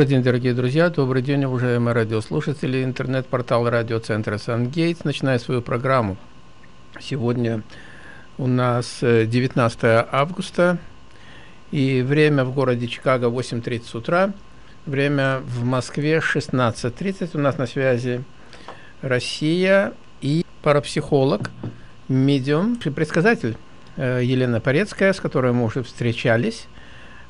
Добрый день, дорогие друзья, добрый день, уважаемые радиослушатели. Интернет-портал радиоцентра «Сангейтс» начинает свою программу. Сегодня у нас 19 э, августа, и время в городе Чикаго 8.30 утра, время в Москве 16.30. У нас на связи Россия и парапсихолог, медиум предсказатель э, Елена Порецкая, с которой мы уже встречались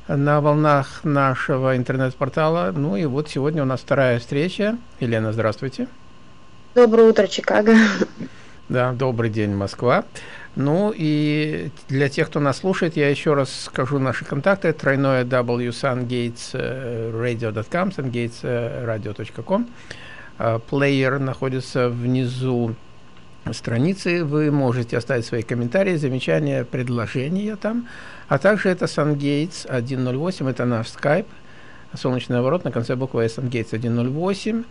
на волнах нашего интернет-портала. Ну и вот сегодня у нас вторая встреча. Елена, здравствуйте. Доброе утро, Чикаго. Да, добрый день, Москва. Ну и для тех, кто нас слушает, я еще раз скажу наши контакты. Тройное W sungatesradio.com, sungatesradio.com. Плеер находится внизу страницы. Вы можете оставить свои комментарии, замечания, предложения там. А также это SunGates 108, это наш скайп, солнечный ворот на конце буквы SunGates 108.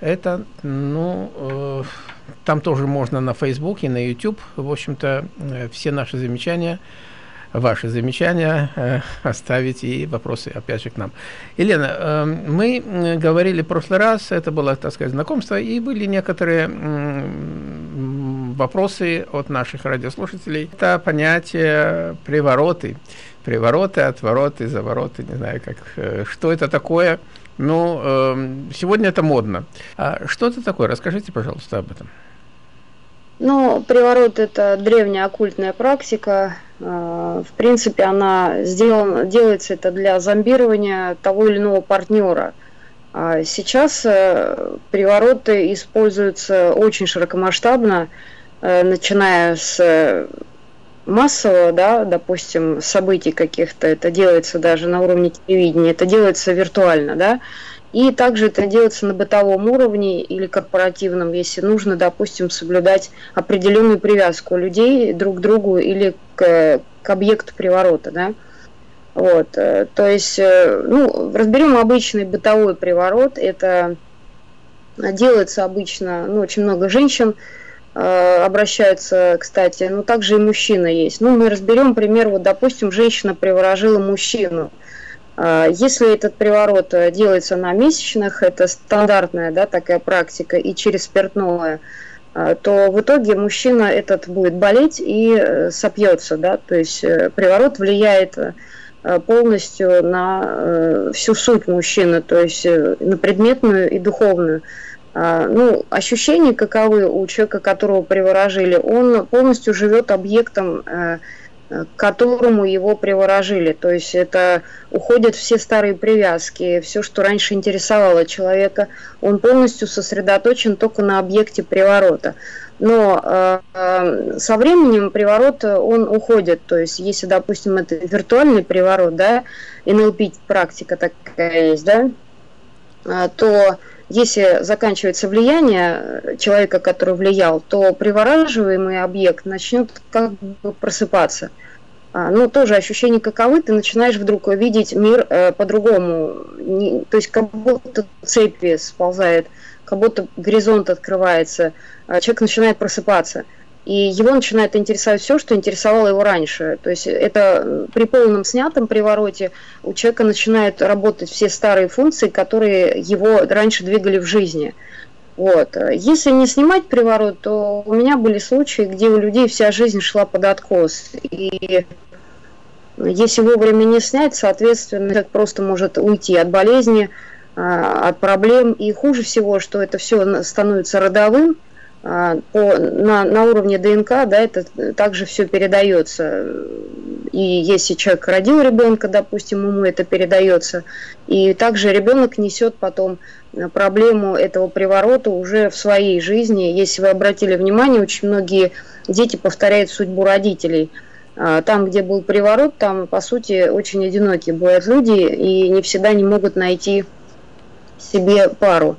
Это, ну, э, там тоже можно на Facebook и на YouTube, в общем-то, э, все наши замечания, ваши замечания э, оставить и вопросы, опять же, к нам. Елена, э, мы говорили в прошлый раз, это было, так сказать, знакомство, и были некоторые э, вопросы от наших радиослушателей. Это понятие привороты. Привороты, отвороты, завороты, не знаю, как, э, что это такое. Ну, э, сегодня это модно. А что это такое? Расскажите, пожалуйста, об этом. Ну, приворот – это древняя оккультная практика. Э, в принципе, она сделана, делается это для зомбирования того или иного партнера – а сейчас э, привороты используются очень широкомасштабно. Э, начиная с э, массового, да, допустим, событий каких-то, это делается даже на уровне телевидения, это делается виртуально, да, и также это делается на бытовом уровне или корпоративном, если нужно, допустим, соблюдать определенную привязку людей друг к другу или к, к объекту приворота, да. Вот, то есть, ну, разберем обычный бытовой приворот, это делается обычно, ну, очень много женщин, Э, обращаются, кстати, но также и мужчина есть. Ну, мы разберем пример, вот, допустим, женщина приворожила мужчину. Э, если этот приворот э, делается на месячных, это стандартная да, такая практика, и через спиртное, то в итоге мужчина этот будет болеть и сопьется. Да? То есть приворот влияет полностью на всю суть мужчины, то есть на предметную и духовную. А, ну, ощущения каковы у человека, которого приворожили, он полностью живет объектом, э, к которому его приворожили. То есть это уходят все старые привязки, все, что раньше интересовало человека, он полностью сосредоточен только на объекте приворота. Но э, э со временем приворот он уходит. То есть, если, допустим, это виртуальный приворот, да, НЛП практика такая есть, да, э, то если заканчивается влияние человека, который влиял, то привораживаемый объект начнет как бы просыпаться. А, ну, тоже ощущение каковы, ты начинаешь вдруг видеть мир э, по-другому. То есть как будто цепи сползает, как будто горизонт открывается, а человек начинает просыпаться и его начинает интересовать все, что интересовало его раньше. То есть это при полном снятом привороте у человека начинают работать все старые функции, которые его раньше двигали в жизни. Вот. Если не снимать приворот, то у меня были случаи, где у людей вся жизнь шла под откос. И если вовремя не снять, соответственно, человек просто может уйти от болезни, а, от проблем. И хуже всего, что это все становится родовым, по, на, на уровне ДНК, да, это также все передается. И если человек родил ребенка, допустим, ему это передается, и также ребенок несет потом проблему этого приворота уже в своей жизни. Если вы обратили внимание, очень многие дети повторяют судьбу родителей. А, там, где был приворот, там, по сути, очень одинокие бывают люди и не всегда не могут найти себе пару.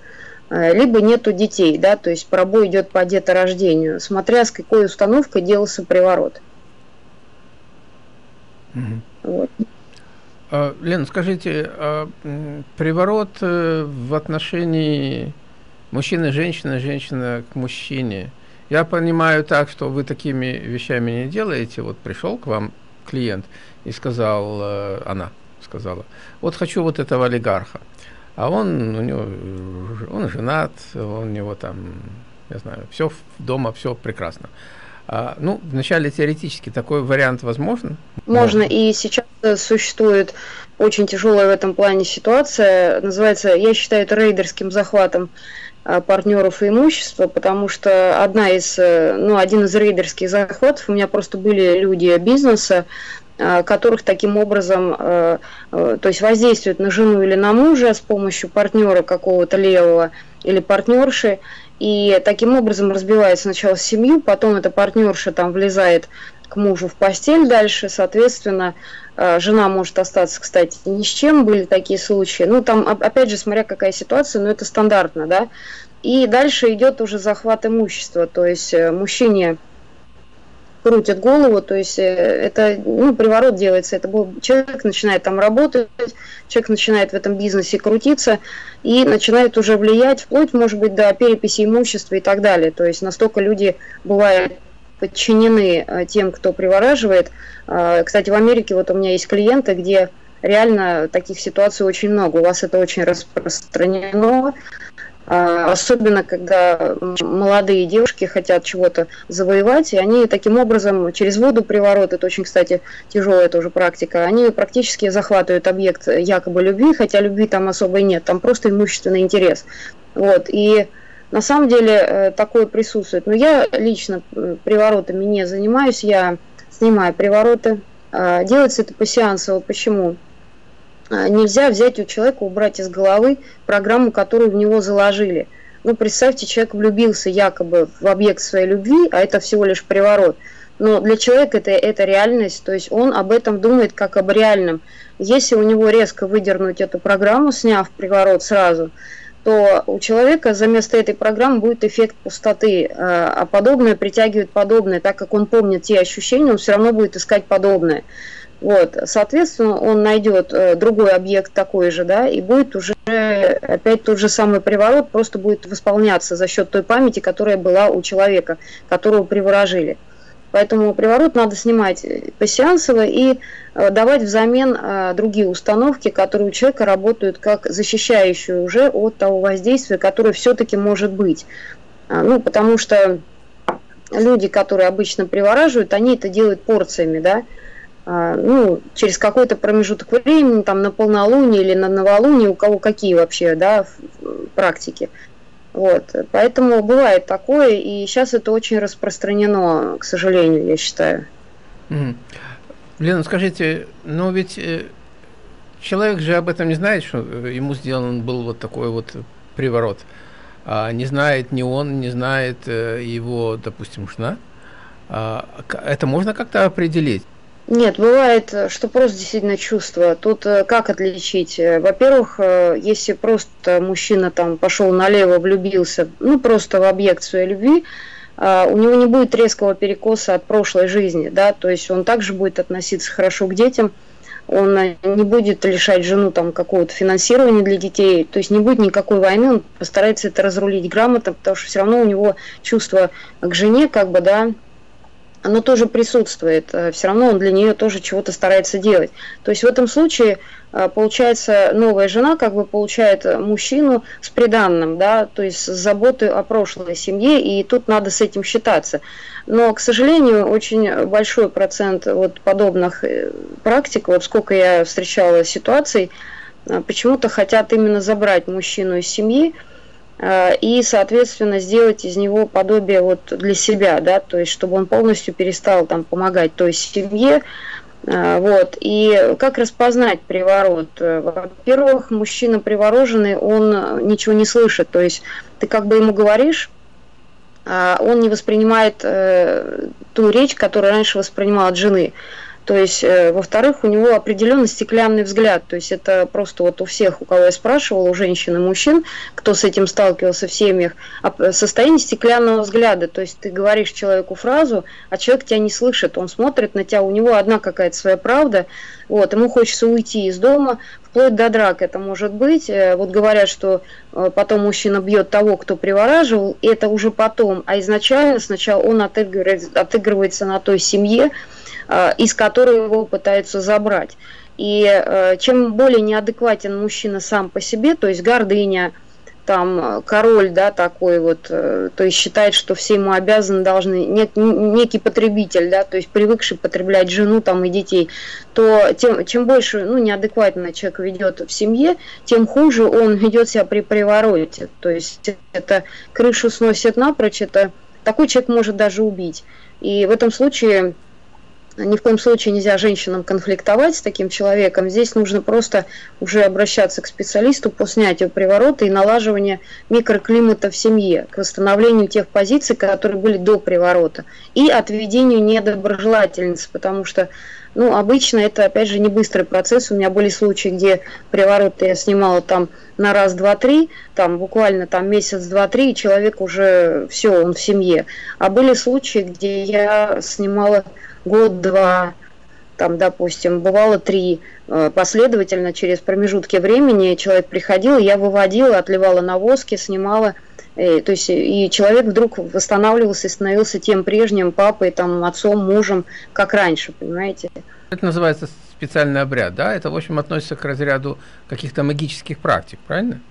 Э, либо нету детей, да, то есть пробой идет по деторождению, смотря с какой установкой делался приворот. Угу. Вот. А, Лен, скажите, а приворот э, в отношении мужчины, женщины, женщина к мужчине, я понимаю так, что вы такими вещами не делаете. Вот пришел к вам клиент и сказал, э, она сказала, вот хочу вот этого олигарха. А он у него он женат, он у него там, я знаю, все дома, все прекрасно. А, ну, вначале теоретически такой вариант возможен? Можно, Можно. и сейчас существует очень тяжелая в этом плане ситуация. Называется, я считаю это рейдерским захватом а, партнеров и имущества, потому что одна из, э, ну, один из рейдерских захватов, у меня просто были люди бизнеса, которых таким образом, э, э, то есть воздействуют на жену или на мужа с помощью партнера какого-то левого или партнерши, и таким образом разбивает сначала семью, потом эта партнерша там влезает к мужу в постель дальше, соответственно, э, жена может остаться, кстати, ни с чем, были такие случаи. Ну, там, опять же, смотря какая ситуация, но это стандартно, да. И дальше идет уже захват имущества, то есть мужчине крутят голову, то есть э, это, ну, приворот делается, это человек начинает там работать, человек начинает в этом бизнесе крутиться и начинает уже влиять, вплоть, может быть, до переписи имущества и так далее, то есть настолько люди бывают подчинены э, тем, кто привораживает. А, кстати, в Америке вот у меня есть клиенты, где реально таких ситуаций очень много. У вас это очень распространено. А, особенно, когда молодые девушки хотят чего-то завоевать, и они таким образом через воду приворот, это очень, кстати, тяжелая тоже практика, они практически захватывают объект якобы любви, хотя любви там особой нет, там просто имущественный интерес. Вот, и на самом деле э, такое присутствует. Но я лично приворотами не занимаюсь, я снимаю привороты. А, делается это по сеансово. Почему? А, нельзя взять у человека, убрать из головы программу, которую в него заложили. Ну, представьте, человек влюбился якобы в объект своей любви, а это всего лишь приворот. Но для человека это, это реальность, то есть он об этом думает как об реальном. Если у него резко выдернуть эту программу, сняв приворот сразу, то у человека за место этой программы будет эффект пустоты, а, а подобное притягивает подобное, так как он помнит те ощущения, он все равно будет искать подобное. Вот, соответственно, он найдет э, другой объект такой же, да, и будет уже опять тот же самый приворот, просто будет восполняться за счет той памяти, которая была у человека, которого приворожили. Поэтому приворот надо снимать пассиансово и э, давать взамен э, другие установки, которые у человека работают как защищающие уже от того воздействия, которое все-таки может быть. А, ну, потому что люди, которые обычно привораживают, они это делают порциями, да, ну, через какой-то промежуток времени, там, на полнолуние или на новолуние, у кого какие вообще, да, практики. Вот, поэтому бывает такое, и сейчас это очень распространено, к сожалению, я считаю. Mm. Лена, скажите, но ведь э, человек же об этом не знает, что ему сделан был вот такой вот приворот. А не знает ни он, не знает э, его, допустим, жена. А, это можно как-то определить? Нет, бывает, что просто действительно чувство. Тут э, как отличить? Э, во-первых, э, если просто мужчина там пошел налево, влюбился, ну просто в объект своей любви, у него не будет резкого перекоса от прошлой жизни, да, то есть он также будет относиться хорошо к детям, он не будет лишать жену там какого-то финансирования для детей, то есть не будет никакой войны, он постарается это разрулить грамотно, потому что все равно у него чувство к жене, как бы, да, оно тоже присутствует. Э, Все равно он для нее тоже чего-то старается делать. То есть в этом случае э, получается новая жена как бы получает мужчину с приданным, да, то есть с заботой о прошлой семье, и тут надо с этим считаться. Но, к сожалению, очень большой процент вот подобных э, практик, вот сколько я встречала ситуаций, почему-то хотят именно забрать мужчину из семьи, Э, и, соответственно, сделать из него подобие вот для себя, да, то есть чтобы он полностью перестал там помогать той семье, э, вот. И как распознать приворот? Э, во-первых, мужчина привороженный, он ничего не слышит. То есть ты как бы ему говоришь, а он не воспринимает ту речь, которую раньше воспринимал от жены. То есть, э, во-вторых, у него определенный стеклянный взгляд. То есть это просто вот у всех, у кого я спрашивала, у женщин и мужчин, кто с этим сталкивался в семьях, состояние стеклянного взгляда. То есть ты говоришь человеку фразу, а человек тебя не слышит, он смотрит на тебя, у него одна какая-то своя правда, вот, ему хочется уйти из дома, вплоть до драк это может быть. Э, вот говорят, что э, потом мужчина бьет того, кто привораживал, это уже потом, а изначально сначала он отыгрывается на той семье, Э, из которой его пытаются забрать. И э, чем более неадекватен мужчина сам по себе, то есть гордыня, там э, король, да, такой вот, э, то есть считает, что все ему обязаны, должны, нек, некий потребитель, да, то есть привыкший потреблять жену там и детей, то тем, чем больше, ну, неадекватно человек ведет в семье, тем хуже он ведет себя при привороте, то есть это крышу сносит напрочь, это такой человек может даже убить. И в этом случае ни в коем случае нельзя женщинам конфликтовать с таким человеком. Здесь нужно просто уже обращаться к специалисту по снятию приворота и налаживанию микроклимата в семье, к восстановлению тех позиций, которые были до приворота, и отведению недоброжелательниц, потому что ну, обычно это, опять же, не быстрый процесс. У меня были случаи, где приворот я снимала там на раз, два, три, там буквально там месяц, два, три, и человек уже все, он в семье. А были случаи, где я снимала год-два, там, допустим, бывало три э, последовательно через промежутки времени человек приходил, я выводила, отливала на воске, снимала, и, э, то есть и человек вдруг восстанавливался и становился тем прежним папой, там, отцом, мужем, как раньше, понимаете? Это называется специальный обряд, да? Это, в общем, относится к разряду каких-то магических практик, правильно?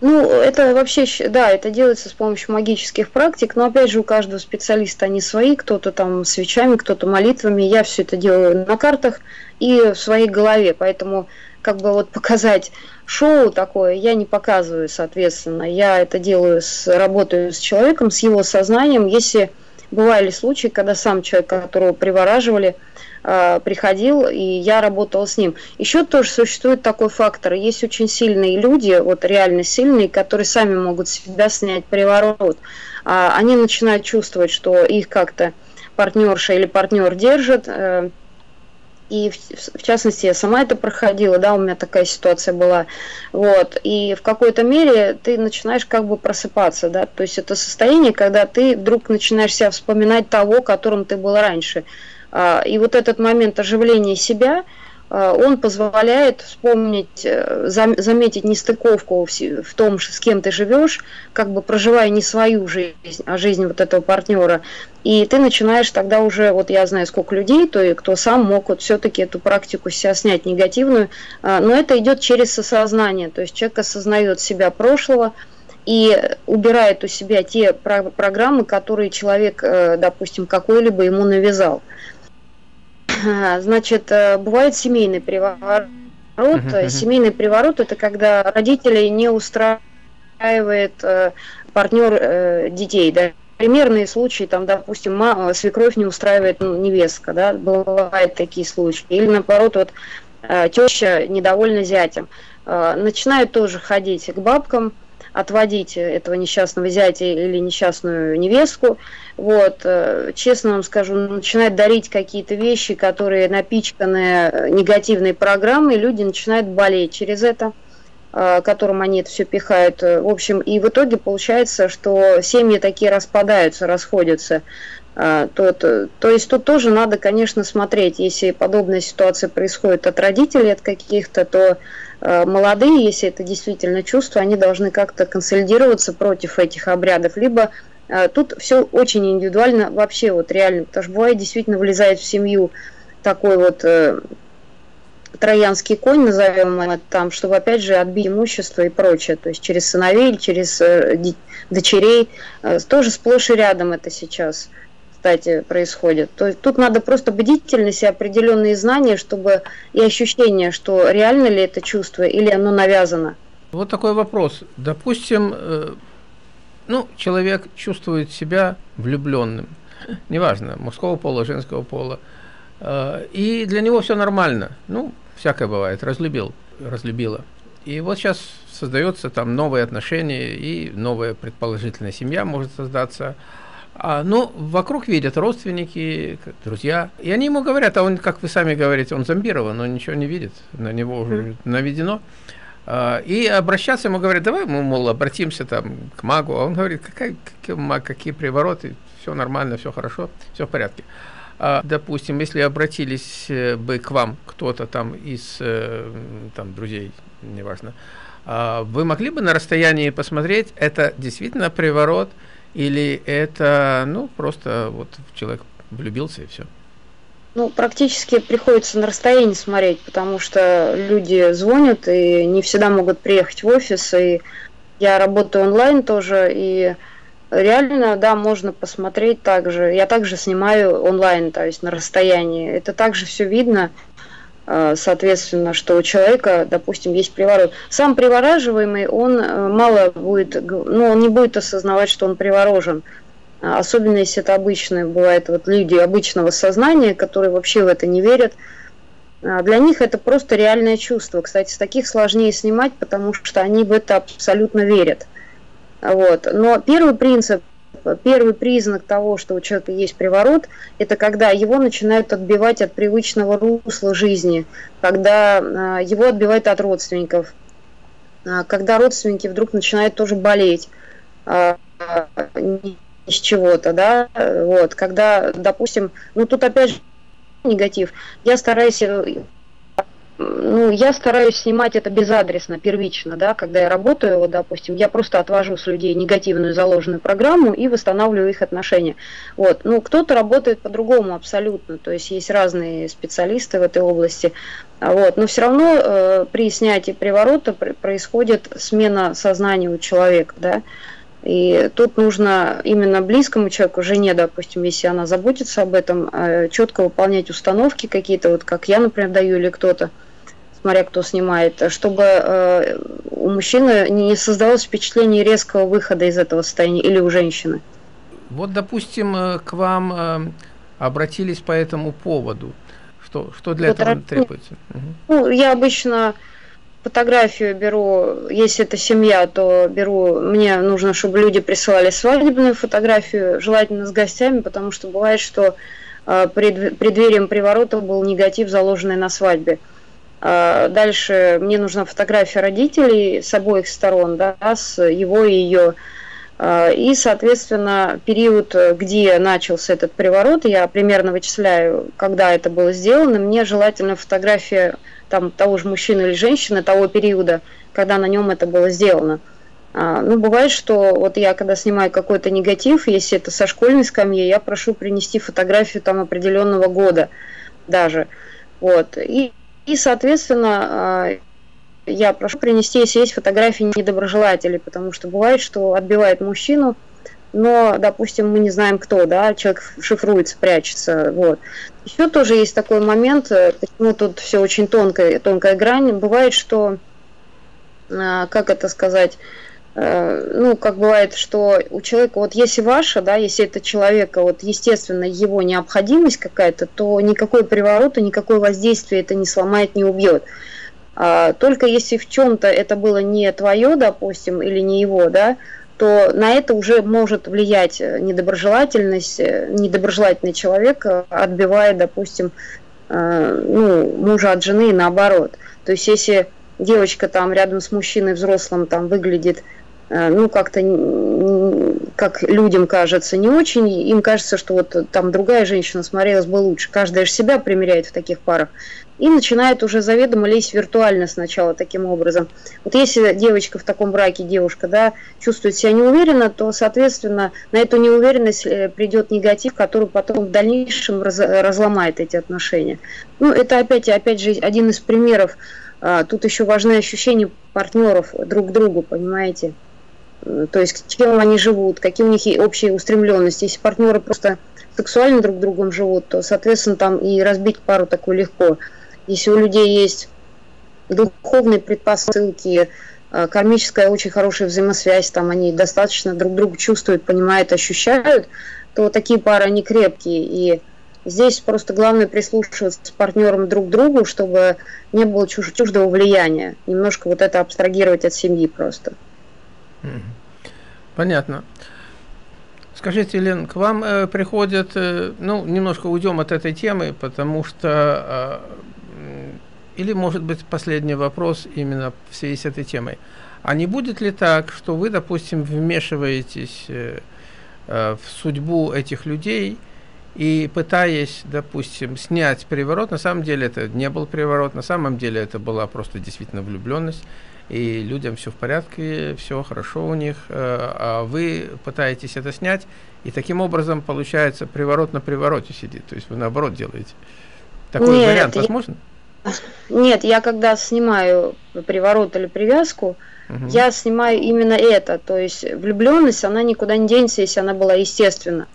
Ну, это вообще, да, это делается с помощью магических практик, но опять же у каждого специалиста они свои, кто-то там свечами, кто-то молитвами. Я все это делаю на картах и в своей голове, поэтому как бы вот показать шоу такое я не показываю, соответственно. Я это делаю, с, работаю с человеком, с его сознанием. Если бывали случаи, когда сам человек, которого привораживали, э, приходил, и я работала с ним. Еще тоже существует такой фактор. Есть очень сильные люди, вот реально сильные, которые сами могут себя снять приворот. А, они начинают чувствовать, что их как-то партнерша или партнер держит, э, и в, в частности я сама это проходила, да, у меня такая ситуация была, вот, и в какой-то мере ты начинаешь как бы просыпаться, да, то есть это состояние, когда ты вдруг начинаешь себя вспоминать того, которым ты был раньше, и вот этот момент оживления себя, а, он позволяет вспомнить, э, заметить нестыковку в том, с кем ты живешь, как бы проживая не свою жизнь, а жизнь вот этого партнера. И ты начинаешь тогда уже, вот я знаю, сколько людей, то и кто сам мог вот все-таки эту практику себя снять негативную, а, но это идет через осознание, то есть человек осознает себя прошлого, и убирает у себя те программы, которые человек, э, допустим, какой-либо ему навязал. Значит, э, бывает семейный приворот. Uh-huh, Семейный приворот это когда родители не устраивает э, партнер э, детей, да. Примерные случаи, там, допустим, мама, свекровь не устраивает ну, невестка, да, бывают такие случаи. Или наоборот, вот теща недовольна зятем. Начинают тоже ходить к бабкам, отводить этого несчастного зятя или несчастную невестку. Вот, э, честно вам скажу, начинает дарить какие-то вещи, которые напичканы э, негативной программой, люди начинают болеть через это э, которым они это все пихают. В общем, и в итоге получается, что семьи такие распадаются, расходятся. То, то, то есть тут тоже надо, конечно, смотреть, если подобная ситуация происходит от родителей, от каких-то, то Э, молодые, если это действительно чувство, они должны как-то консолидироваться против этих обрядов, либо э, тут все очень индивидуально вообще вот реально, потому что бывает действительно влезает в семью такой вот э, троянский конь, назовем это там, чтобы опять же отбить имущество и прочее, то есть через сыновей, через дочерей, тоже сплошь и рядом это сейчас кстати, происходит. То есть тут надо просто бдительность и определенные знания, чтобы и ощущение, что реально ли это чувство или оно навязано. Вот такой вопрос. Допустим, э, ну, человек чувствует себя влюбленным, неважно, мужского пола, женского пола, э, и для него все нормально. Ну, всякое бывает, разлюбил, разлюбила. И вот сейчас создается там новые отношения, и новая предположительная семья может создаться – а, ну, вокруг видят родственники, друзья. И они ему говорят, а он, как вы сами говорите, он зомбирован, он ничего не видит, на него уже наведено. А, и обращаться ему говорят, давай мы, мол, обратимся там к магу. А он говорит, какая, какие маг, какие привороты, все нормально, все хорошо, все в порядке. А, допустим, если обратились э, бы к вам кто-то там из э, там, друзей, неважно, а, вы могли бы на расстоянии посмотреть, это действительно приворот – или это, ну, просто вот человек влюбился и все? Ну, практически приходится на расстоянии смотреть, потому что люди звонят и не всегда могут приехать в офис. И я работаю онлайн тоже, и реально, да, можно посмотреть также. Я также снимаю онлайн, то есть на расстоянии. Это также все видно, соответственно, что у человека, допустим, есть приворот. Сам привораживаемый, он э, мало будет, ну, он не будет осознавать, что он приворожен. Особенно если это обычные, бывают вот люди обычного сознания, которые вообще в это не верят. А для них это просто реальное чувство. Кстати, с таких сложнее снимать, потому что они в это абсолютно верят. Вот. Но первый принцип, первый признак того, что у человека есть приворот, это когда его начинают отбивать от привычного русла жизни, когда а, его отбивают от родственников, а, когда родственники вдруг начинают тоже болеть из чего-то, да, вот, когда, допустим, ну тут опять же негатив, я стараюсь э, ну, я стараюсь снимать это безадресно, первично, да, когда я работаю, вот, допустим, я просто отвожу с людей негативную заложенную программу и восстанавливаю их отношения. Вот, ну, кто-то работает по-другому абсолютно, то есть есть разные специалисты в этой области, вот, но все равно э, при снятии приворота происходит смена сознания у человека, да, и тут нужно именно близкому человеку, жене, допустим, если она заботится об этом, э, четко выполнять установки какие-то, вот как я, например, даю или кто-то, смотря кто снимает, чтобы э, у мужчины не создалось впечатление резкого выхода из этого состояния или у женщины. Вот, допустим, э, к вам обратились по этому поводу. Что, что для вот этого требуется? Ну, я обычно фотографию беру, если это семья, то беру, мне нужно, чтобы люди присылали свадебную фотографию, желательно с гостями, потому что бывает, что э, пред, преддверием приворота был негатив, заложенный на свадьбе. Э, дальше мне нужна фотография родителей с обоих сторон, да, с его и ее. Э, и, соответственно, период, где начался этот приворот, я примерно вычисляю, когда это было сделано. Мне желательно фотография там, того же мужчины или женщины того периода, когда на нем это было сделано. А, ну, бывает, что вот я, когда снимаю какой-то негатив, если это со школьной скамьи, я прошу принести фотографию там определенного года даже. Вот. И, и соответственно, а, я прошу принести, если есть фотографии недоброжелателей, потому что бывает, что отбивает мужчину, но, допустим, мы не знаем кто, да, человек шифруется, прячется, вот. Еще тоже есть такой момент, э, почему тут все очень тонкая, тонкая грань. Бывает, что, э, как это сказать, ну, как бывает, что у человека, вот если ваша, да, если это человека, вот, естественно, его необходимость какая-то, то никакой приворота, никакое воздействие это не сломает, не убьет. А, только если в чем-то это было не твое, допустим, или не его, да, то на это уже может влиять э, недоброжелательность, э, недоброжелательный человек э, отбивает, допустим, ну, мужа от жены и наоборот. То есть если девочка там рядом с мужчиной взрослым там выглядит ну, как-то, как людям кажется, не очень. Им кажется, что вот там другая женщина смотрелась бы лучше. Каждая же себя примеряет в таких парах и начинает уже заведомо лезть виртуально сначала таким образом. Вот если девочка в таком браке, девушка, да, чувствует себя неуверенно, то, соответственно, на эту неуверенность э, придет негатив, который потом в дальнейшем раз, разломает эти отношения. Ну, это опять, опять же один из примеров. А, тут еще важны ощущения партнеров друг к другу, понимаете? То есть, чем они живут, какие у них общие устремленности. Если партнеры просто сексуально друг другом живут, то, соответственно, там и разбить пару такую легко. Если у людей есть духовные предпосылки, э, кармическая очень хорошая взаимосвязь, там они достаточно друг друга чувствуют, понимают, ощущают, то такие пары, они крепкие. И здесь просто главное прислушиваться с партнером друг к другу, чтобы не было чуж чуждого влияния. Немножко вот это абстрагировать от семьи просто. Понятно. Скажите, Лен, к вам э, приходят, э, ну, немножко уйдем от этой темы, потому что э, или, может быть, последний вопрос именно в связи с этой темой. А не будет ли так, что вы, допустим, вмешиваетесь э, э, в судьбу этих людей и пытаясь, допустим, снять приворот, на самом деле это не был приворот, на самом деле это была просто действительно влюбленность, и людям все в порядке, все хорошо у них, э, а вы пытаетесь это снять, и таким образом получается приворот на привороте сидит, то есть вы наоборот делаете. Такой Нет, вариант возможен? Я... Нет, я когда снимаю приворот или привязку, угу. я снимаю именно это, то есть влюбленность, она никуда не денется, если она была естественна.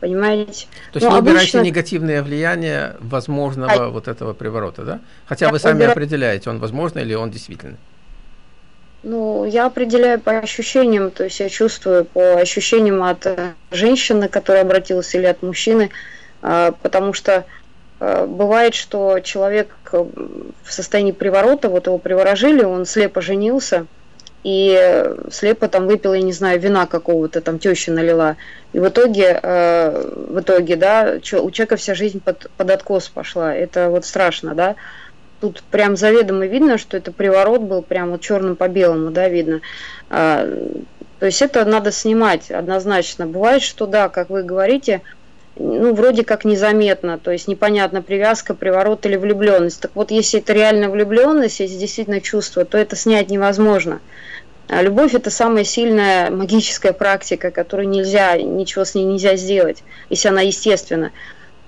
Понимаете? То есть Но вы обычно... убираете негативное влияние возможного а... вот этого приворота, да? Хотя я вы сами убира... определяете, он возможный или он действительный. Ну, я определяю по ощущениям, то есть я чувствую по ощущениям от э, женщины, которая обратилась, или от мужчины, а, потому что э, бывает, что человек э, в состоянии приворота, вот его приворожили, он слепо женился, и слепо там выпил, я не знаю, вина какого-то, там теща налила. И в итоге, в итоге, да, у человека вся жизнь под, под откос пошла. Это вот страшно, да тут прям заведомо видно, что это приворот был прям вот черным по белому, да, видно. А, то есть это надо снимать однозначно. Бывает, что да, как вы говорите, ну, вроде как незаметно, то есть непонятно, привязка, приворот или влюбленность. Так вот, если это реально влюбленность, если действительно чувство, то это снять невозможно. А любовь это самая сильная магическая практика, которую нельзя, ничего с ней нельзя сделать, если она естественна.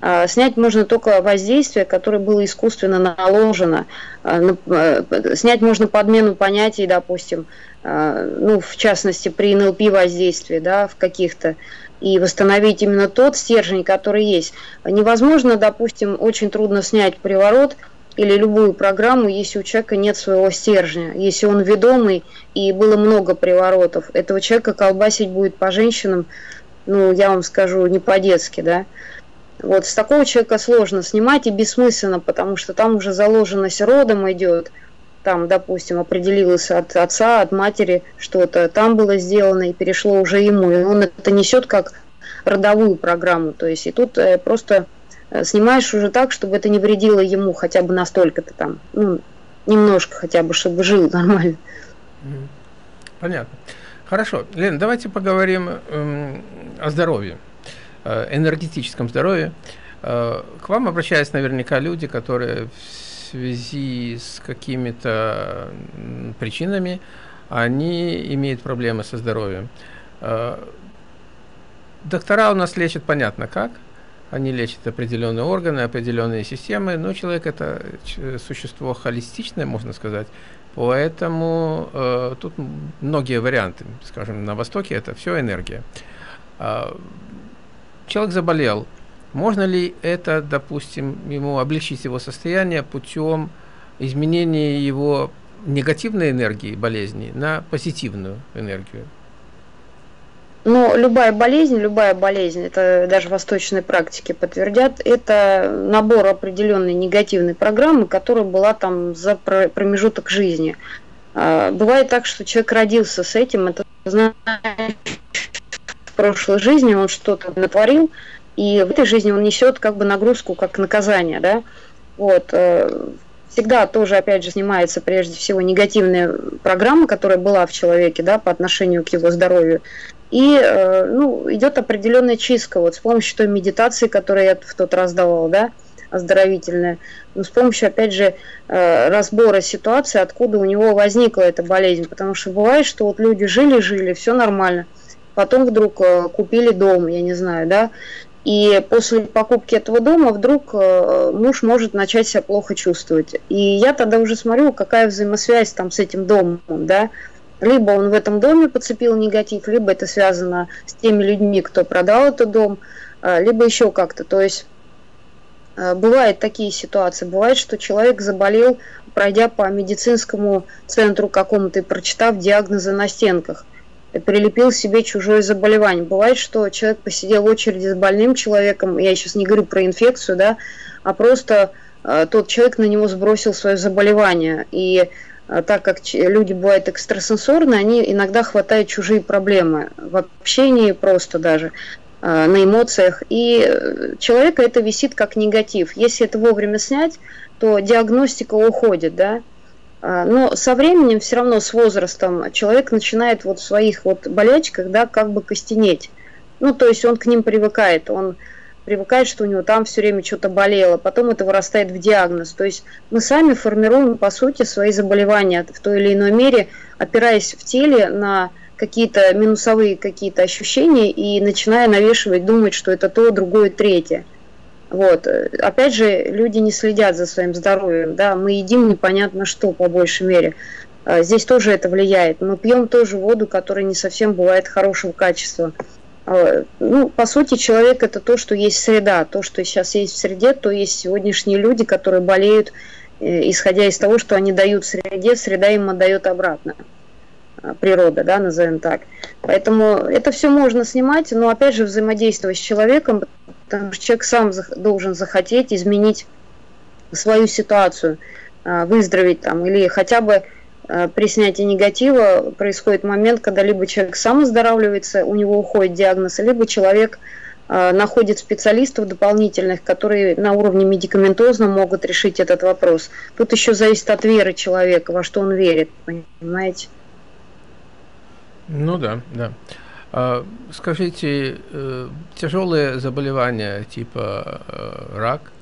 А, снять можно только воздействие, которое было искусственно наложено. А, э, снять можно подмену понятий, допустим, ну, в частности, при НЛП воздействии, да, в каких-то, и восстановить именно тот стержень, который есть. Невозможно, допустим, очень трудно снять приворот или любую программу, если у человека нет своего стержня, если он ведомый и было много приворотов. Этого человека колбасить будет по женщинам, ну, я вам скажу, не по-детски, да. Вот с такого человека сложно снимать и бессмысленно, потому что там уже заложенность родом идет. Там, допустим, определилось от отца, от матери что-то там было сделано и перешло уже ему. И он это несет как родовую программу. То есть и тут э, просто снимаешь уже так, чтобы это не вредило ему хотя бы настолько-то там, ну, немножко хотя бы, чтобы жил нормально. Понятно. Хорошо. Лен, давайте поговорим эм, о здоровье. Э, энергетическом здоровье. Э, к вам обращаются наверняка люди, которые в связи с какими-то причинами, они имеют проблемы со здоровьем. Э, доктора у нас лечат понятно как. Они лечат определенные органы, определенные системы, но человек это существо холистичное, можно сказать. Поэтому э, тут многие варианты. Скажем, на Востоке это все энергия человек заболел, можно ли это, допустим, ему облегчить его состояние путем изменения его негативной энергии болезни на позитивную энергию? Но любая болезнь, любая болезнь, это даже восточные практики подтвердят, это набор определенной негативной программы, которая была там за промежуток жизни. А, бывает так, что человек родился с этим, это значит, прошлой жизни он что-то натворил, и в этой жизни он несет как бы нагрузку, как наказание, да. Вот. Э, всегда тоже, опять же, снимается прежде всего негативная программа, которая была в человеке, да, по отношению к его здоровью. И э, ну, идет определенная чистка вот с помощью той медитации, которую я в тот раз давала, да, оздоровительная, но с помощью, опять же, э, разбора ситуации, откуда у него возникла эта болезнь. Потому что бывает, что вот люди жили-жили, все нормально – потом вдруг э, купили дом, я не знаю, да, и после покупки этого дома вдруг муж может начать себя плохо чувствовать. И я тогда уже смотрю, какая взаимосвязь там с этим домом, да. Либо он в этом доме подцепил негатив, либо это связано с теми людьми, кто продал этот дом, э, либо еще как-то. То есть бывают такие ситуации. Бывает, что человек заболел, пройдя по медицинскому центру какому-то и прочитав диагнозы на стенках прилепил себе чужое заболевание. Бывает, что человек посидел в очереди с больным человеком, я сейчас не говорю про инфекцию, да, а просто э, тот человек на него сбросил свое заболевание. И так как люди бывают экстрасенсорные, они иногда хватают чужие проблемы в общении просто даже э, на эмоциях. И э, человека это висит как негатив. Если это вовремя снять, то диагностика уходит, да, а, но со временем, все равно с возрастом, человек начинает вот в своих вот болячках, да, как бы костенеть. Ну, то есть он к ним привыкает, он привыкает, что у него там все время что-то болело, потом это вырастает в диагноз. То есть мы сами формируем, по сути, свои заболевания в той или иной мере, опираясь в теле на какие-то минусовые какие-то ощущения и начиная навешивать, думать, что это то, другое, третье. Вот. Опять же, люди не следят за своим здоровьем, да, мы едим непонятно что, по большей мере. А, здесь тоже это влияет. Мы пьем тоже воду, которая не совсем бывает хорошего качества. А, ну, по сути, человек это то, что есть среда. То, что сейчас есть в среде, то есть сегодняшние люди, которые болеют, э, исходя из того, что они дают среде, среда им отдает обратно. А, природа, да, назовем так. Поэтому это все можно снимать, но опять же взаимодействовать с человеком, потому что человек сам должен захотеть изменить свою ситуацию, выздороветь там, или хотя бы при снятии негатива происходит момент, когда либо человек сам оздоравливается, у него уходит диагноз, либо человек э, находит специалистов дополнительных, которые на уровне медикаментозном могут решить этот вопрос. Тут еще зависит от веры человека, во что он верит, понимаете? Ну да, да. А, скажите, э, тяжелые заболевания типа рак,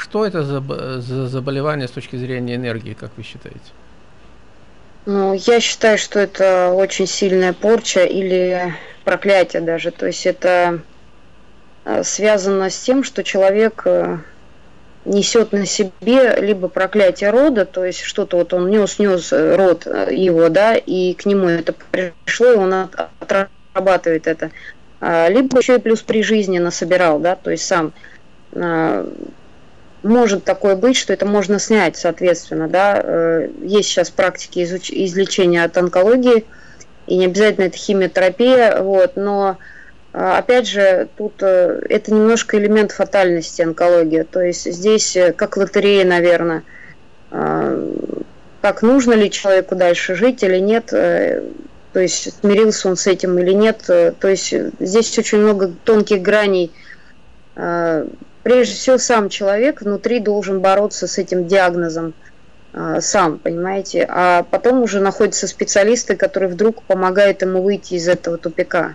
что это за, за заболевание с точки зрения энергии, как вы считаете? Ну, я считаю, что это очень сильная порча или проклятие даже. То есть это э, связано с тем, что человек э, несет на себе либо проклятие рода, то есть что-то вот он нес, нес э, род его, да, и к нему это пришло, и он отрабатывает это. А, либо еще и плюс при жизни насобирал, да, то есть сам может такое быть, что это можно снять, соответственно, да. Э, есть сейчас практики изуч... излечения от онкологии, и не обязательно это химиотерапия, вот, но э, опять же, тут э, это немножко элемент фатальности онкология, то есть здесь как лотерея, наверное, как нужно ли человеку дальше жить или нет, то есть смирился он с этим или нет, то есть здесь очень много тонких граней прежде всего сам человек внутри должен бороться с этим диагнозом э, сам, понимаете, а потом уже находятся специалисты, которые вдруг помогают ему выйти из этого тупика.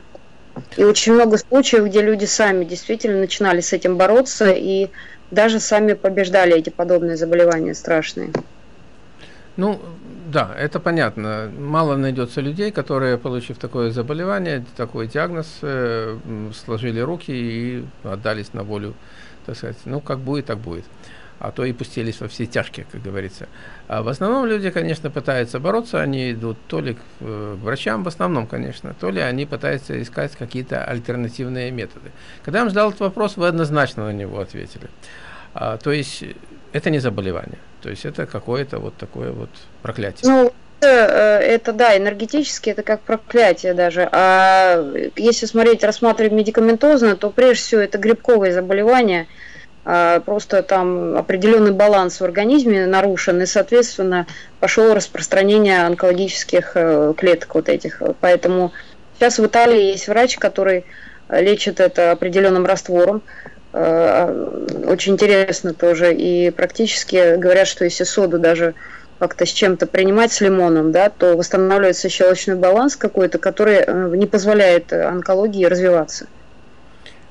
И очень много случаев, где люди сами действительно начинали с этим бороться и даже сами побеждали эти подобные заболевания страшные. Ну, да, это понятно. Мало найдется людей, которые, получив такое заболевание, такой диагноз, э, сложили руки и отдались на волю так сказать, ну, как будет, так будет. А то и пустились во все тяжкие, как говорится. А в основном люди, конечно, пытаются бороться, они идут то ли к, э, врачам, в основном, конечно, то ли они пытаются искать какие-то альтернативные методы. Когда я вам задал этот вопрос, вы однозначно на него ответили. А, то есть это не заболевание, то есть это какое-то вот такое вот проклятие. Ну, это, это да, энергетически это как проклятие даже. А если смотреть, рассматривать медикаментозно, то прежде всего это грибковые заболевания. А просто там определенный баланс в организме нарушен, и, соответственно, пошло распространение онкологических э, клеток вот этих. Поэтому сейчас в Италии есть врач, который лечит это определенным раствором. Э, очень интересно тоже. И практически говорят, что если соду даже как-то с чем-то принимать с лимоном, да, то восстанавливается щелочной баланс какой-то, который э, не позволяет онкологии развиваться.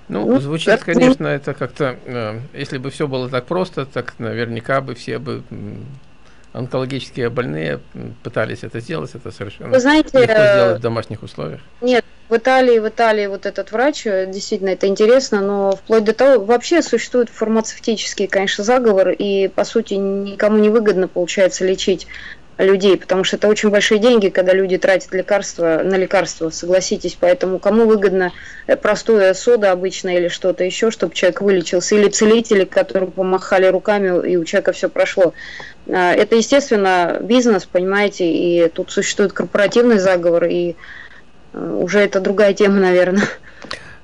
Ну, ну звучит, это... конечно, это как-то, э, если бы все было так просто, так наверняка бы все бы онкологические больные пытались это сделать, это совершенно Вы знаете, легко сделать в домашних условиях. Нет, в Италии, в Италии вот этот врач, э, действительно, это интересно, но вплоть до того, вообще существует фармацевтический, конечно, заговор, и, по сути, никому не выгодно, получается, лечить людей, потому что это очень большие деньги, когда люди тратят лекарства на лекарства, согласитесь, поэтому кому выгодно э, простое сода обычно или что-то еще, чтобы человек вылечился, или целители, которые помахали руками, и у человека все прошло. А, это, естественно, бизнес, понимаете, и тут существует корпоративный заговор, и Э, уже это другая тема, наверное.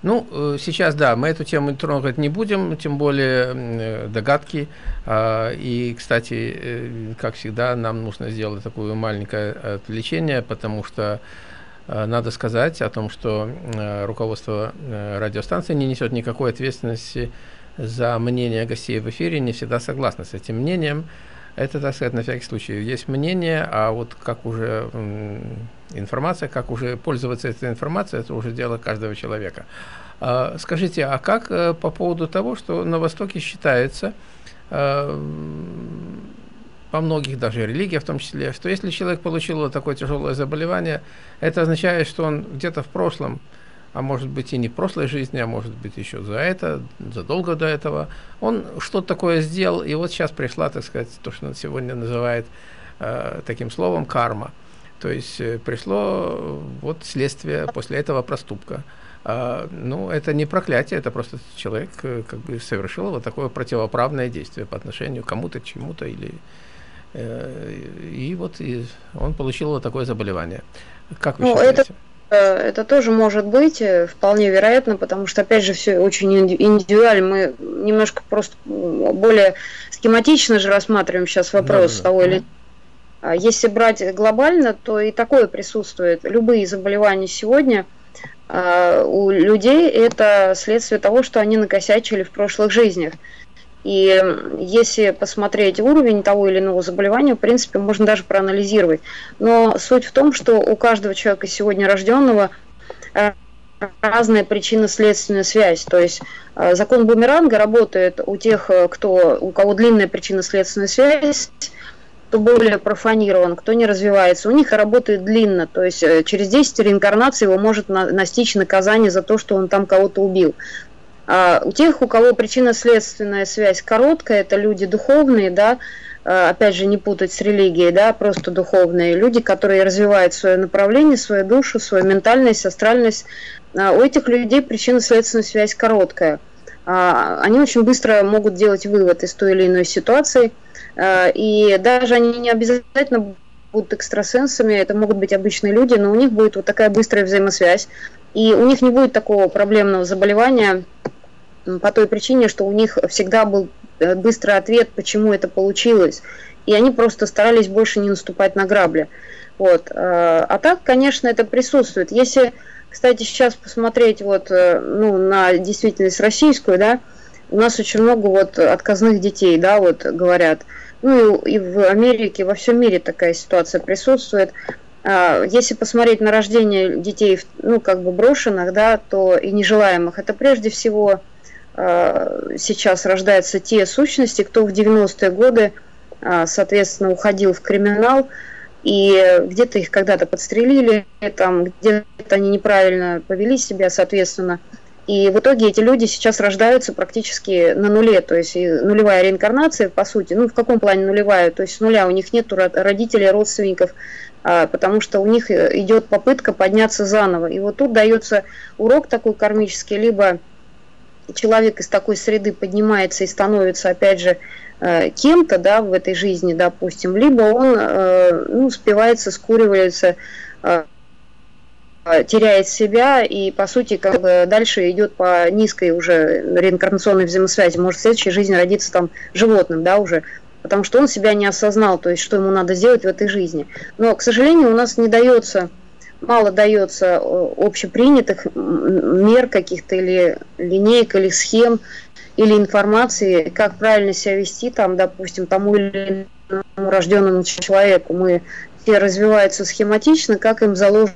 Ну, э, сейчас, да, мы эту тему трогать не будем, тем более э, догадки. А, и, кстати, как всегда, нам нужно сделать такое маленькое отвлечение, потому что надо сказать о том, что руководство радиостанции не несет никакой ответственности за мнение гостей в эфире, не всегда согласны с этим мнением. Это, так сказать, на всякий случай. Есть мнение, а вот как уже информация, как уже пользоваться этой информацией, это уже дело каждого человека. А, скажите, а как по поводу того, что на Востоке считается, по многих даже религиях в том числе, что если человек получил такое тяжелое заболевание, это означает, что он где-то в прошлом а может быть и не в прошлой жизни, а может быть еще за это, задолго до этого. Он что-то такое сделал, и вот сейчас пришла, так сказать, то, что он сегодня называет э, таким словом карма. То есть э, пришло вот следствие после этого проступка. А, ну, это не проклятие, это просто человек э, как бы совершил вот такое противоправное действие по отношению к кому-то, чему-то или э, и вот и он получил вот такое заболевание. Как вы ну, считаете? Это Э, это тоже может быть, э, вполне вероятно, потому что, опять же, все очень индивидуально. Мы немножко просто более схематично же рассматриваем сейчас вопрос да, того или а если брать глобально, то и такое присутствует. Любые заболевания сегодня а, у людей это следствие того, что они накосячили в прошлых жизнях. И если посмотреть уровень того или иного заболевания, в принципе, можно даже проанализировать. Но суть в том, что у каждого человека сегодня рожденного э, разная причинно-следственная связь. То есть э, закон бумеранга работает у тех, э, кто, у кого длинная причинно-следственная связь, кто более профанирован, кто не развивается, у них работает длинно, то есть через 10 реинкарнаций его может настичь наказание за то, что он там кого-то убил. А у тех, у кого причинно-следственная связь короткая, это люди духовные, да, а, опять же, не путать с религией, да, просто духовные люди, которые развивают свое направление, свою душу, свою ментальность, астральность. А у этих людей причинно-следственная связь короткая. Они очень быстро могут делать вывод из той или иной ситуации, и даже они не обязательно будут экстрасенсами, это могут быть обычные люди, но у них будет вот такая быстрая взаимосвязь, и у них не будет такого проблемного заболевания, по той причине, что у них всегда был э, быстрый ответ, почему это получилось. И они просто старались больше не наступать на грабли. Вот. Э, а так, конечно, это присутствует. Если, кстати, сейчас посмотреть вот, э, ну, на действительность российскую, да, у нас очень много вот отказных детей, да, вот говорят. Ну и, и в Америке, во всем мире такая ситуация присутствует. Если посмотреть на рождение детей, ну, как бы брошенных, да, то и нежелаемых, это прежде всего сейчас рождаются те сущности, кто в 90-е годы, э, соответственно, уходил в криминал, и где-то их когда-то подстрелили, там где-то они неправильно повели себя, соответственно. И в итоге эти люди сейчас рождаются практически на нуле, то есть нулевая реинкарнация, по сути. Ну, в каком плане нулевая? То есть с нуля у них нет родителей, родственников, а, потому что у них идет попытка подняться заново. И вот тут дается урок такой кармический, либо человек из такой среды поднимается и становится, опять же, э, кем-то, да, в этой жизни, допустим, либо он, э, ну, спивается, скуривается, э, теряет себя и, по сути, как бы дальше идет по низкой уже реинкарнационной взаимосвязи. Может, в следующей жизни родиться там животным, да, уже, потому что он себя не осознал, то есть, что ему надо сделать в этой жизни. Но, к сожалению, у нас не дается мало дается общепринятых мер каких-то или линеек, или схем, или информации, как правильно себя вести, там, допустим, тому или иному рожденному человеку. Мы все развиваются схематично, как им заложено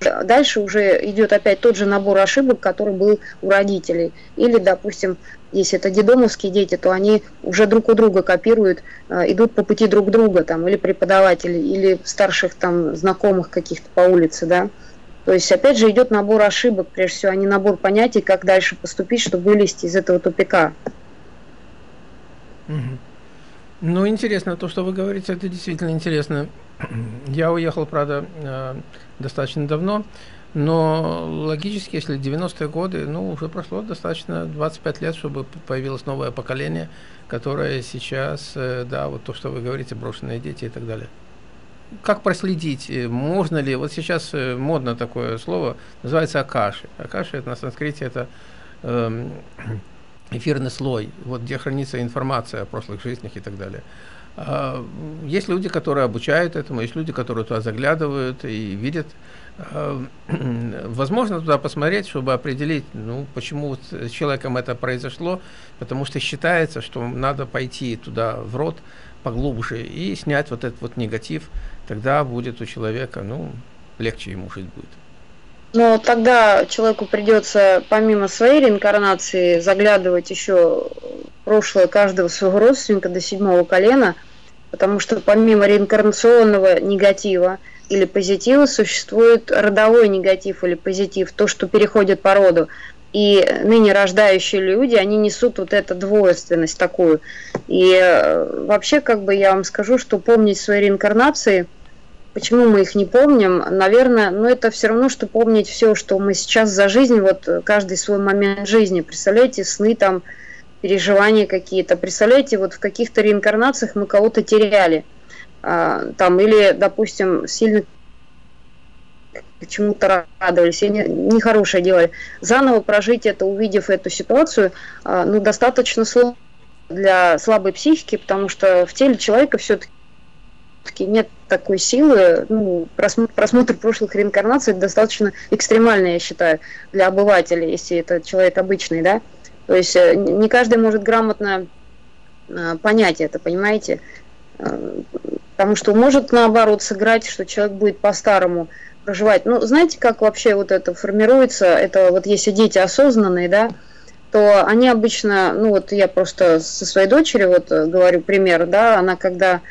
Дальше уже идет опять тот же набор ошибок, который был у родителей. Или, допустим, если это дедомовские дети, то они уже друг у друга копируют, э, идут по пути друг друга, там, или преподаватели, или старших там знакомых каких-то по улице, да. То есть, опять же, идет набор ошибок, прежде всего, а не набор понятий, как дальше поступить, чтобы вылезти из этого тупика. Ну, интересно, то, что вы говорите, это действительно интересно. Я уехал, правда, э, достаточно давно, но логически, если 90-е годы, ну, уже прошло достаточно 25 лет, чтобы появилось новое поколение, которое сейчас, э, да, вот то, что вы говорите, брошенные дети и так далее. Как проследить? Э, можно ли, вот сейчас модно такое слово, называется акаши. Акаши это на санскрите это эм, эфирный слой, вот где хранится информация о прошлых жизнях и так далее. Есть люди, которые обучают этому, есть люди, которые туда заглядывают и видят. А, возможно туда посмотреть, чтобы определить, ну, почему с человеком это произошло, потому что считается, что надо пойти туда в рот поглубже и снять вот этот вот негатив, тогда будет у человека, ну, легче ему жить будет. Но тогда человеку придется помимо своей реинкарнации заглядывать еще в прошлое каждого своего родственника до седьмого колена, потому что помимо реинкарнационного негатива или позитива существует родовой негатив или позитив, то, что переходит по роду. И ныне рождающие люди, они несут вот эту двойственность такую. И э, вообще, как бы я вам скажу, что помнить свои реинкарнации – Почему мы их не помним? Наверное, но ну, это все равно, что помнить все, что мы сейчас за жизнь, вот каждый свой момент жизни. Представляете, сны там, переживания какие-то. Представляете, вот в каких-то реинкарнациях мы кого-то теряли. А, там, или, допустим, сильно чему-то радовались, или нехорошее делали. Заново прожить это, увидев эту ситуацию, а, ну, достаточно сложно для слабой психики, потому что в теле человека все-таки нет такой силы. Ну, просмотр, просмотр прошлых реинкарнаций достаточно экстремально, я считаю, для обывателя, если это человек обычный, да. То есть э, не каждый может грамотно э, понять это, понимаете? Э, потому что может наоборот сыграть, что человек будет по-старому проживать. Ну, знаете, как вообще вот это формируется? Это вот если дети осознанные, да, то они обычно, ну вот я просто со своей дочерью вот говорю пример, да, она когда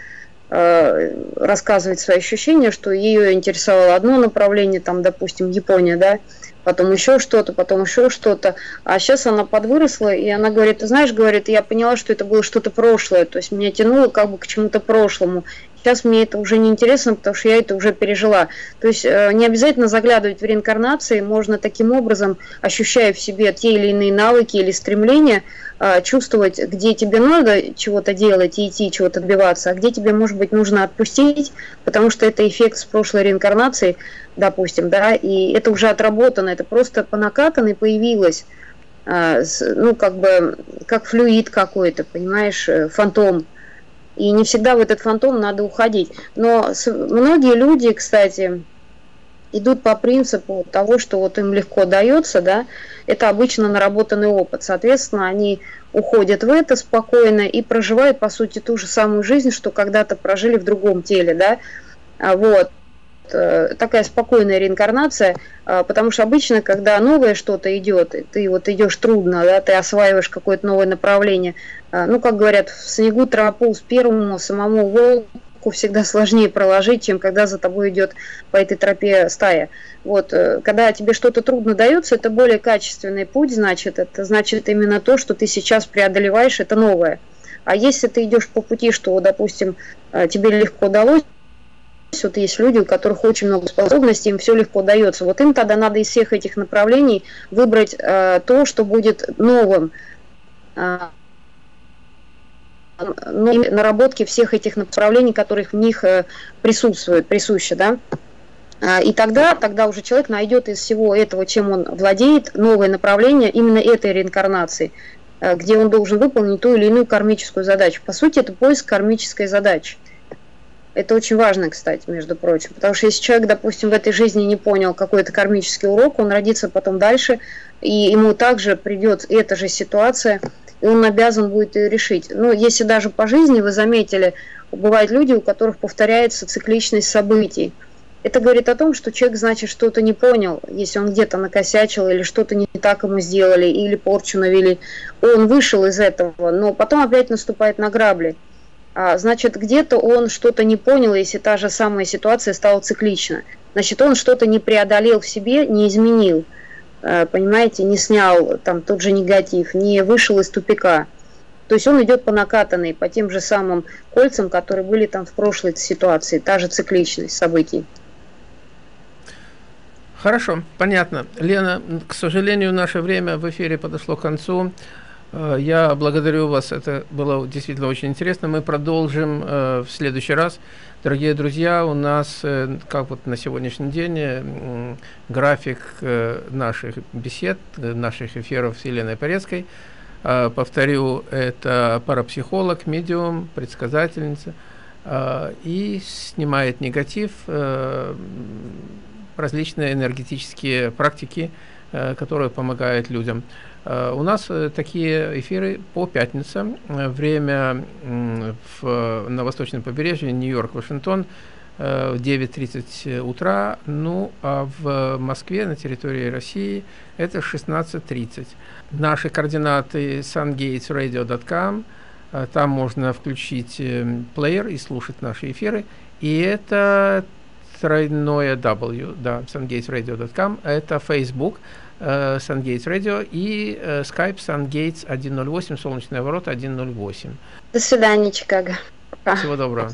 Э, рассказывать свои ощущения, что ее интересовало одно направление, там, допустим, Япония, да, потом еще что-то, потом еще что-то. А сейчас она подвыросла, и она говорит, ты знаешь, говорит, я поняла, что это было что-то прошлое, то есть меня тянуло как бы к чему-то прошлому. Сейчас мне это уже не интересно, потому что я это уже пережила. То есть э, не обязательно заглядывать в реинкарнации, можно таким образом, ощущая в себе те или иные навыки или стремления, э, чувствовать, где тебе надо чего-то делать и идти чего-то добиваться, а где тебе, может быть, нужно отпустить, потому что это эффект с прошлой реинкарнации, допустим, да, и это уже отработано, это просто по накатанной появилось э, ну, как бы, как флюид какой-то, понимаешь, фантом. И не всегда в этот фантом надо уходить. Но многие люди, кстати, идут по принципу того, что вот им легко дается, да, это обычно наработанный опыт. Соответственно, они уходят в это спокойно и проживают, по сути, ту же самую жизнь, что когда-то прожили в другом теле, да. А вот. Э, такая спокойная реинкарнация, а, потому что обычно, когда новое что-то идет, ты вот идешь трудно, да, ты осваиваешь какое-то новое направление, а, ну, как говорят, в снегу тропу с первому самому волку всегда сложнее проложить, чем когда за тобой идет по этой тропе стая. Вот, э, когда тебе что-то трудно дается, это более качественный путь, значит, это значит именно то, что ты сейчас преодолеваешь, это новое. А если ты идешь по пути, что, допустим, э, тебе легко удалось, вот есть люди, у которых очень много способностей, им все легко дается. Вот им тогда надо из всех этих направлений выбрать э, то, что будет новым. Э, наработки всех этих направлений, которые в них э, присутствуют, присущи, да. А, и тогда, тогда уже человек найдет из всего этого, чем он владеет, новое направление именно этой реинкарнации, э, где он должен выполнить ту или иную кармическую задачу. По сути, это поиск кармической задачи. Это очень важно, кстати, между прочим. Потому что если человек, допустим, в этой жизни не понял какой-то кармический урок, он родится потом дальше, и ему также придет эта же ситуация, и он обязан будет ее решить. Ну, если даже по жизни вы заметили, бывают люди, у которых повторяется цикличность событий. Это говорит о том, что человек, значит, что-то не понял, если он где-то накосячил или что-то не так ему сделали, или порчу навели. Он вышел из этого, но потом опять наступает на грабли. А, значит, где-то он что-то не понял, если та же самая ситуация стала циклична. Значит, он что-то не преодолел в себе, не изменил, а, понимаете, не снял там тот же негатив, не вышел из тупика. То есть он идет по накатанной, по тем же самым кольцам, которые были там в прошлой ситуации, та же цикличность событий. Хорошо, понятно. Лена, к сожалению, наше время в эфире подошло к концу. Э, я благодарю вас, это было действительно очень интересно. Мы продолжим э, в следующий раз. Дорогие друзья, у нас, э, как вот на сегодняшний день, график наших бесед, наших эфиров с Еленой Порецкой. Повторю, это парапсихолог, медиум, предсказательница и снимает негатив, различные энергетические практики, которые помогают людям. Э, у нас э, такие эфиры по пятницам. Время в, на восточном побережье, Нью-Йорк, Вашингтон, э, в 9.30 утра, ну а в Москве на территории России это 16.30. Наши координаты sungatesradio.com, э, там можно включить плеер и слушать наши эфиры, и это тройное W, да, sungatesradio.com, это Facebook, э, SunGates Radio и э, Skype SunGates 108, солнечные ворота 108. До свидания, Чикаго. Всего доброго.